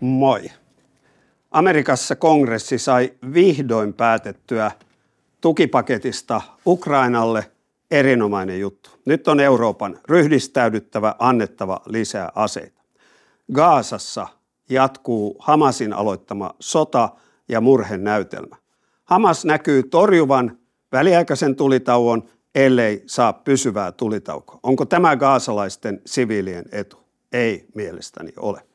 Moi. Amerikassa kongressi sai vihdoin päätettyä tukipaketista Ukrainalle erinomainen juttu. Nyt on Euroopan ryhdistäydyttävä, annettava lisää aseita. Gaasassa jatkuu Hamasin aloittama sota ja murhenäytelmä. Hamas näkyy torjuvan väliaikaisen tulitauon, ellei saa pysyvää tulitaukoa. Onko tämä gaasalaisten siviilien etu? Ei mielestäni ole.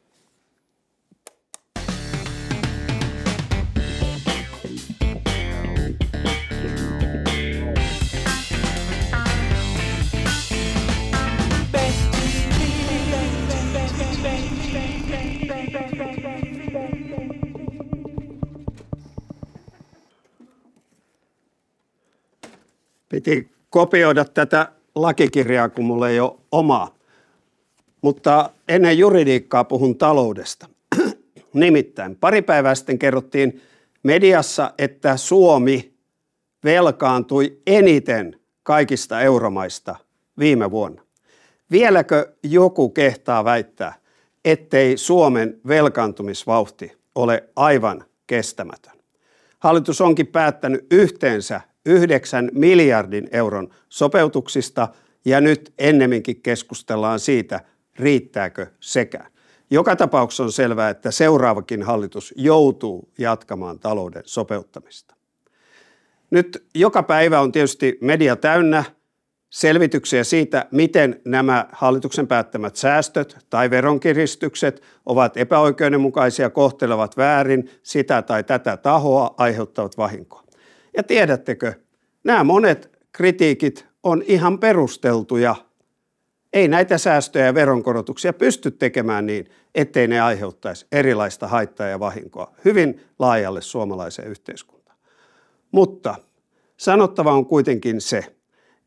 Piti kopioida tätä lakikirjaa, kun mulla ei ole omaa. Mutta ennen juridiikkaa puhun taloudesta. Nimittäin pari päivää sitten kerrottiin mediassa, että Suomi velkaantui eniten kaikista euromaista viime vuonna. Vieläkö joku kehtaa väittää, ettei Suomen velkaantumisvauhti ole aivan kestämätön? Hallitus onkin päättänyt yhteensä 9 miljardin euron sopeutuksista ja nyt ennemminkin keskustellaan siitä, riittääkö sekä. Joka tapauksessa on selvää, että seuraavakin hallitus joutuu jatkamaan talouden sopeuttamista. Nyt joka päivä on tietysti media täynnä selvityksiä siitä, miten nämä hallituksen päättämät säästöt tai veronkiristykset ovat epäoikeudenmukaisia, kohtelevat väärin sitä tai tätä tahoa, aiheuttavat vahinkoa. Ja tiedättekö, nämä monet kritiikit on ihan perusteltuja. Ei näitä säästöjä ja veronkorotuksia pysty tekemään niin, ettei ne aiheuttaisi erilaista haittaa ja vahinkoa hyvin laajalle suomalaiseen yhteiskuntaan. Mutta sanottava on kuitenkin se,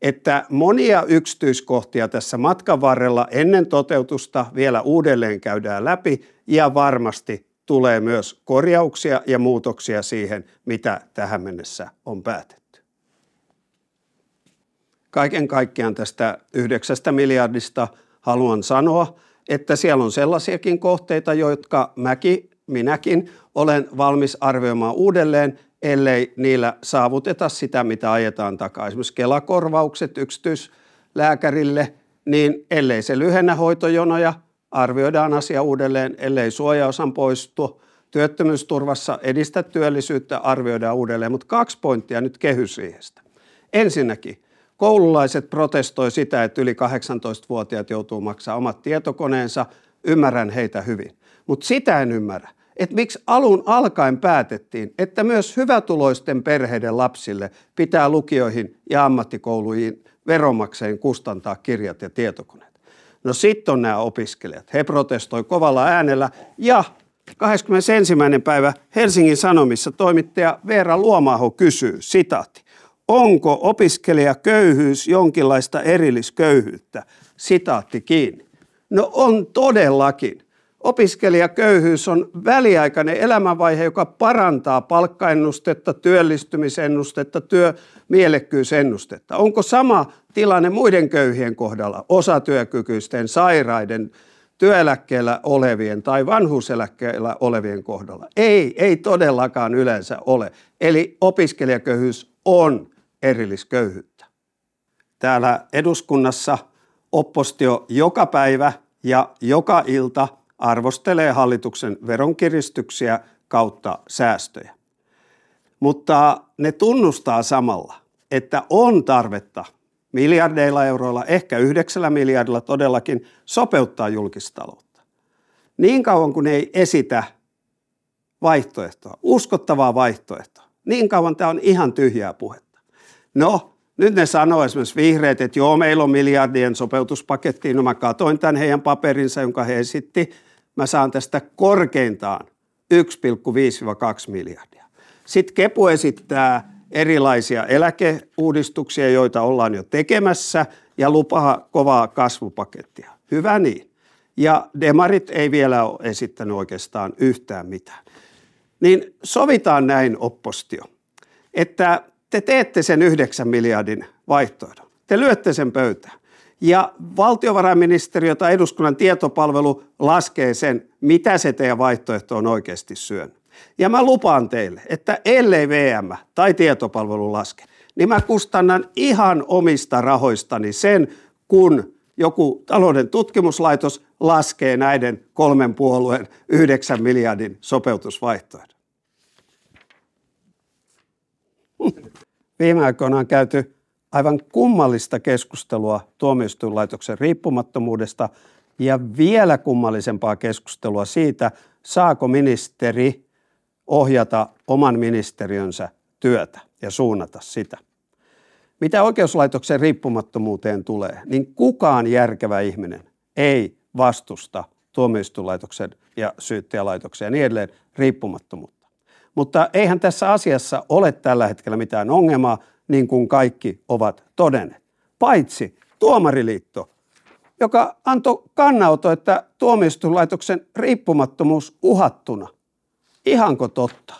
että monia yksityiskohtia tässä matkan varrella ennen toteutusta vielä uudelleen käydään läpi ja varmasti tulee myös korjauksia ja muutoksia siihen, mitä tähän mennessä on päätetty. Kaiken kaikkiaan tästä yhdeksästä miljardista haluan sanoa, että siellä on sellaisiakin kohteita, jotka mäkin, minäkin olen valmis arvioimaan uudelleen, ellei niillä saavuteta sitä, mitä ajetaan takaa. Esimerkiksi kelakorvaukset yksityislääkärille, niin ellei se lyhennä hoitojonoja, arvioidaan asia uudelleen, ellei suojaosan poistu työttömyysturvassa, edistä työllisyyttä, arvioidaan uudelleen. Mutta kaksi pointtia nyt kehysriihestä. Ensinnäkin, koululaiset protestoi sitä, että yli 18-vuotiaat joutuu maksaa omat tietokoneensa. Ymmärrän heitä hyvin. Mutta sitä en ymmärrä, että miksi alun alkaen päätettiin, että myös hyvätuloisten perheiden lapsille pitää lukioihin ja ammattikouluihin veronmaksajien kustantaa kirjat ja tietokoneet. No sitten on nämä opiskelijat. He protestoi kovalla äänellä ja 21. päivä Helsingin Sanomissa toimittaja Veera Luomaho kysyy, sitaatti, onko opiskelijaköyhyys jonkinlaista erillisköyhyyttä? Sitaatti kiinni. No on todellakin. Opiskelijaköyhyys on väliaikainen elämänvaihe, joka parantaa palkkaennustetta, työllistymisennustetta, työmielekkyysennustetta. Onko sama tilanne muiden köyhien kohdalla, osatyökykyisten, sairaiden, työeläkkeellä olevien tai vanhuuseläkkeellä olevien kohdalla? Ei, ei todellakaan yleensä ole. Eli opiskelijaköyhyys on erillisköyhyyttä. Täällä eduskunnassa oppositio joka päivä ja joka ilta – arvostelee hallituksen veronkiristyksiä kautta säästöjä. Mutta ne tunnustaa samalla, että on tarvetta miljardeilla euroilla, ehkä yhdeksällä miljardilla todellakin sopeuttaa julkistaloutta. Niin kauan kuin ei esitä vaihtoehtoa, uskottavaa vaihtoehtoa, niin kauan tämä on ihan tyhjää puhetta. No, nyt ne sanoo esimerkiksi vihreät, että joo, meillä on miljardien sopeutuspaketti. No mä katoin tämän heidän paperinsa, jonka he esitti. Mä saan tästä korkeintaan 1,5-2 miljardia. Sitten Kepu esittää erilaisia eläkeuudistuksia, joita ollaan jo tekemässä, ja lupaa kovaa kasvupakettia. Hyvä niin. Ja demarit ei vielä ole esittänyt oikeastaan yhtään mitään. Niin sovitaan näin oppositio, että te teette sen 9 miljardin vaihtoehdon. Te lyötte sen pöytään. Ja valtiovarainministeriö tai eduskunnan tietopalvelu laskee sen, mitä se teidän vaihtoehto on oikeasti syönyt. Ja mä lupaan teille, että ellei VM tai tietopalvelu laske, niin mä kustannan ihan omista rahoistani sen, kun joku talouden tutkimuslaitos laskee näiden kolmen puolueen yhdeksän miljardin sopeutusvaihtoehdon. Viime aikoina on käyty aivan kummallista keskustelua tuomioistuinlaitoksen riippumattomuudesta ja vielä kummallisempaa keskustelua siitä, saako ministeri ohjata oman ministeriönsä työtä ja suunnata sitä. Mitä oikeuslaitoksen riippumattomuuteen tulee, niin kukaan järkevä ihminen ei vastusta tuomioistuinlaitoksen ja syyttäjälaitoksen ja niin edelleen riippumattomuutta. Mutta eihän tässä asiassa ole tällä hetkellä mitään ongelmaa, niin kuin kaikki ovat todenneet. Paitsi tuomariliitto, joka antoi kannauto, että tuomioistuinlaitoksen riippumattomuus uhattuna. Ihanko totta?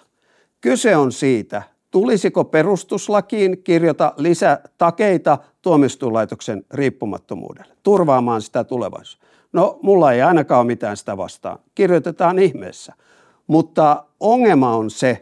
Kyse on siitä, tulisiko perustuslakiin kirjata lisätakeita tuomioistuinlaitoksen riippumattomuudelle, turvaamaan sitä tulevaisuutta. No, mulla ei ainakaan ole mitään sitä vastaan. Kirjoitetaan ihmeessä. Mutta ongelma on se,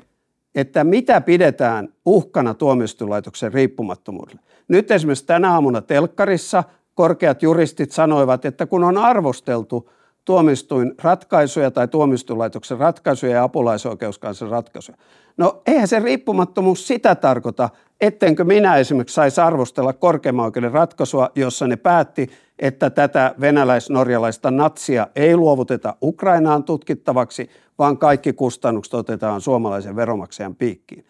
että mitä pidetään uhkana tuomioistuinlaitoksen riippumattomuudelle. Nyt esimerkiksi tänä aamuna telkkarissa korkeat juristit sanoivat, että kun on arvosteltu tuomistuin ratkaisuja tai tuomistuinlaitoksen ratkaisuja ja apulaisoikeuskansan ratkaisuja. No eihän se riippumattomuus sitä tarkoita, ettenkö minä esimerkiksi saisi arvostella korkeimman oikeuden ratkaisua, jossa ne päätti, että tätä venäläis-norjalaista natsia ei luovuteta Ukrainaan tutkittavaksi, vaan kaikki kustannukset otetaan suomalaisen veromaksajan piikkiin.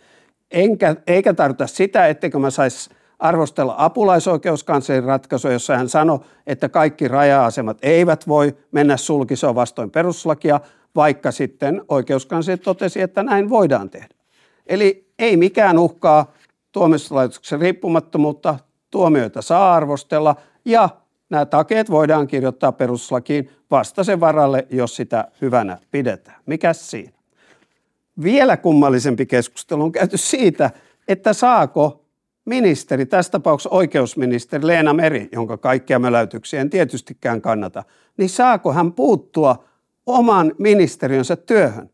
Enkä, eikä tarkoita sitä, etteikö mä saisi arvostella apulaisoikeuskanslerin ratkaisua, jossa hän sanoi, että kaikki raja-asemat eivät voi mennä sulki, se on vastoin perustuslakia, vaikka sitten oikeuskansleri totesi, että näin voidaan tehdä. Eli ei mikään uhkaa tuomioistuinlaitoksen riippumattomuutta, tuomioita saa arvostella ja nämä takeet voidaan kirjoittaa perustuslakiin vasta sen varalle, jos sitä hyvänä pidetään. Mikäs siinä? Vielä kummallisempi keskustelu on käyty siitä, että saako ministeri, tässä tapauksessa oikeusministeri Leena Meri, jonka kaikkia möläytyksiä en tietystikään kannata, niin saako hän puuttua oman ministeriönsä työhön?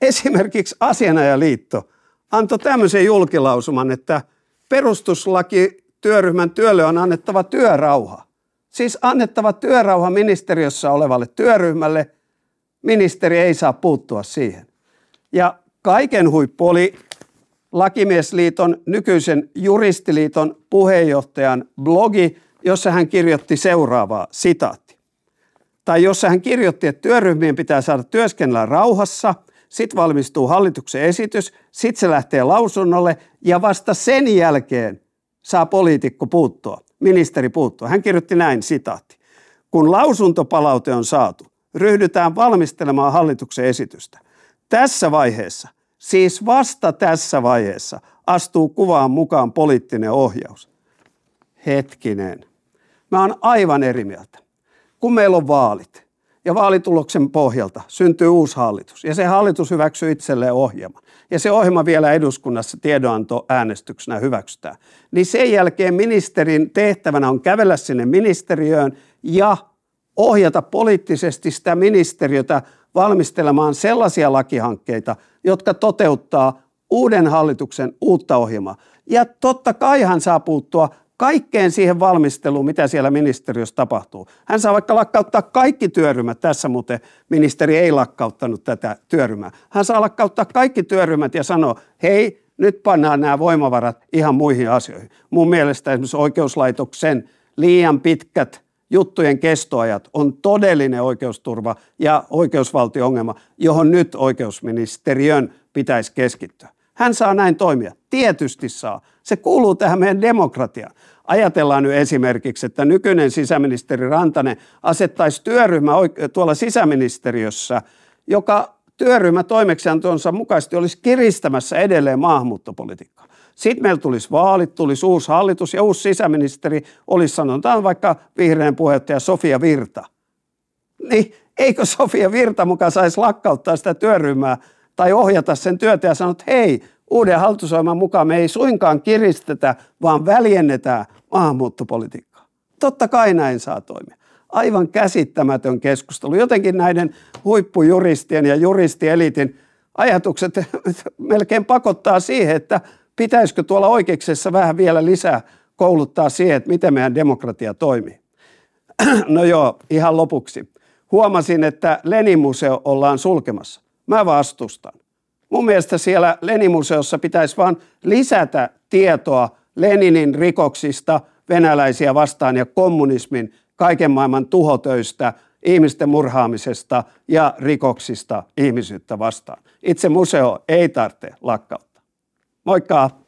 Esimerkiksi Asianajaliitto antoi tämmöisen julkilausuman, että perustuslaki työryhmän työlle on annettava työrauha. Siis annettava työrauha ministeriössä olevalle työryhmälle. Ministeri ei saa puuttua siihen. Ja kaiken huippu oli Lakimiesliiton, nykyisen juristiliiton puheenjohtajan blogi, jossa hän kirjoitti seuraavaa sitaatti. Tai jossa hän kirjoitti, että työryhmien pitää saada työskennellä rauhassa, sitten valmistuu hallituksen esitys, sitten se lähtee lausunnolle ja vasta sen jälkeen saa poliitikko puuttua, ministeri puuttua. Hän kirjoitti näin sitaatti. Kun lausuntopalaute on saatu, ryhdytään valmistelemaan hallituksen esitystä. Tässä vaiheessa – Siis vasta tässä vaiheessa astuu kuvaan mukaan poliittinen ohjaus. Hetkinen. Mä oon aivan eri mieltä. Kun meillä on vaalit ja vaalituloksen pohjalta syntyy uusi hallitus. Ja se hallitus hyväksyy itselleen ohjelman. Ja se ohjelma vielä eduskunnassa tiedonanto äänestyksenä hyväksytään, niin sen jälkeen ministerin tehtävänä on kävellä sinne ministeriöön ja ohjata poliittisesti sitä ministeriötä valmistelemaan sellaisia lakihankkeita, jotka toteuttaa uuden hallituksen uutta ohjelmaa. Ja totta kai hän saa puuttua kaikkeen siihen valmisteluun, mitä siellä ministeriössä tapahtuu. Hän saa vaikka lakkauttaa kaikki työryhmät. Tässä muuten ministeri ei lakkauttanut tätä työryhmää. Hän saa lakkauttaa kaikki työryhmät ja sanoa, hei, nyt pannaan nämä voimavarat ihan muihin asioihin. Mun mielestä esimerkiksi oikeuslaitoksen liian pitkät juttujen kestoajat on todellinen oikeusturva ja oikeusvaltio-ongelma, johon nyt oikeusministeriön pitäisi keskittyä. Hän saa näin toimia. Tietysti saa. Se kuuluu tähän meidän demokratiaan. Ajatellaan nyt esimerkiksi, että nykyinen sisäministeri Rantanen asettaisi työryhmä tuolla sisäministeriössä, joka työryhmä toimeksiantonsa mukaisesti olisi kiristämässä edelleen maahanmuuttopolitiikkaa. Sitten meillä tulisi vaalit, tulisi uusi hallitus ja uusi sisäministeri olisi sanotaan vaikka vihreän puheenjohtaja Sofia Virta. Niin eikö Sofia Virta mukaan saisi lakkauttaa sitä työryhmää tai ohjata sen työtä ja sanoa, että hei, uuden hallitusohjelman mukaan me ei suinkaan kiristetä, vaan väljennetään maahanmuuttopolitiikkaa. Totta kai näin saa toimia. Aivan käsittämätön keskustelu. Jotenkin näiden huippujuristien ja juristielitin ajatukset melkein pakottaa siihen, että pitäisikö tuolla oikeuksessa vähän vielä lisää kouluttaa siihen, että miten meidän demokratia toimii. No joo, ihan lopuksi. Huomasin, että Lenin-museo ollaan sulkemassa. Mä vastustan. Mun mielestä siellä Lenin-museossa pitäisi vaan lisätä tietoa Leninin rikoksista venäläisiä vastaan ja kommunismin kaiken maailman tuhotöistä, ihmisten murhaamisesta ja rikoksista ihmisyyttä vastaan. Itse museo ei tarvitse lakkauttaa. Moikka!